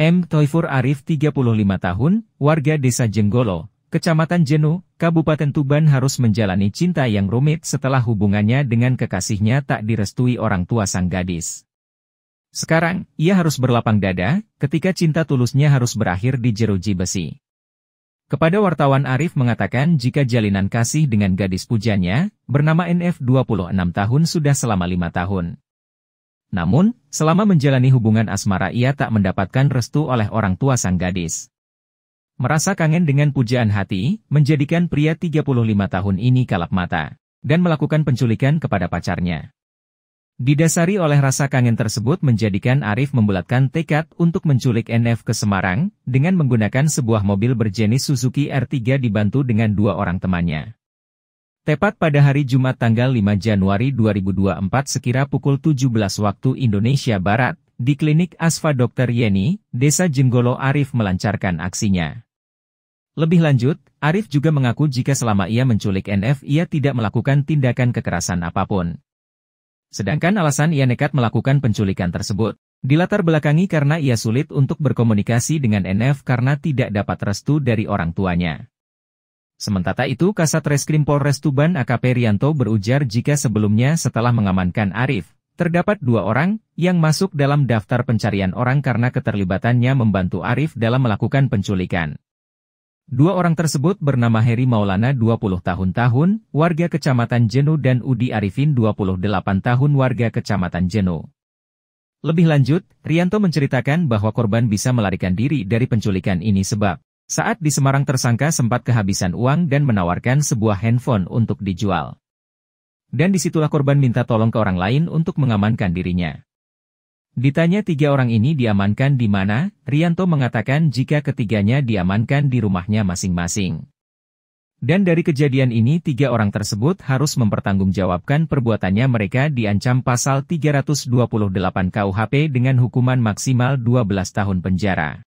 M. Toifur Arif 35 tahun, warga desa Jenggolo, Kecamatan Jenu, Kabupaten Tuban harus menjalani cinta yang rumit setelah hubungannya dengan kekasihnya tak direstui orang tua sang gadis. Sekarang, ia harus berlapang dada, ketika cinta tulusnya harus berakhir di jeruji besi. Kepada wartawan Arif mengatakan jika jalinan kasih dengan gadis pujanya, bernama NF 26 tahun sudah selama lima tahun. Namun, selama menjalani hubungan asmara ia tak mendapatkan restu oleh orang tua sang gadis. Merasa kangen dengan pujaan hati, menjadikan pria 35 tahun ini kalap mata, dan melakukan penculikan kepada pacarnya. Didasari oleh rasa kangen tersebut menjadikan Arif membulatkan tekad untuk menculik NF ke Semarang, dengan menggunakan sebuah mobil berjenis Suzuki R3 dibantu dengan dua orang temannya. Tepat pada hari Jumat tanggal 5 Januari 2024 sekira pukul 17 waktu Indonesia Barat, di klinik Asfa Dr. Yeni, Desa Jenggolo Arif melancarkan aksinya. Lebih lanjut, Arif juga mengaku jika selama ia menculik NF ia tidak melakukan tindakan kekerasan apa pun. Sedangkan alasan ia nekat melakukan penculikan tersebut, dilatar belakangi karena ia sulit untuk berkomunikasi dengan NF karena tidak dapat restu dari orang tuanya. Sementara itu Kasat Reskrim Polres Tuban AKP Rianto berujar jika sebelumnya setelah mengamankan Arif, terdapat dua orang yang masuk dalam daftar pencarian orang karena keterlibatannya membantu Arif dalam melakukan penculikan. Dua orang tersebut bernama Heri Maulana 20 tahun-tahun, warga Kecamatan Jenu dan Udi Arifin 28 tahun warga Kecamatan Jenu. Lebih lanjut, Rianto menceritakan bahwa korban bisa melarikan diri dari penculikan ini sebab, saat di Semarang tersangka sempat kehabisan uang dan menawarkan sebuah handphone untuk dijual. Dan di situlah korban minta tolong ke orang lain untuk mengamankan dirinya. Ditanya tiga orang ini diamankan di mana, Rianto mengatakan jika ketiganya diamankan di rumahnya masing-masing. Dan dari kejadian ini tiga orang tersebut harus mempertanggungjawabkan perbuatannya mereka diancam pasal 328 KUHP dengan hukuman maksimal 12 tahun penjara.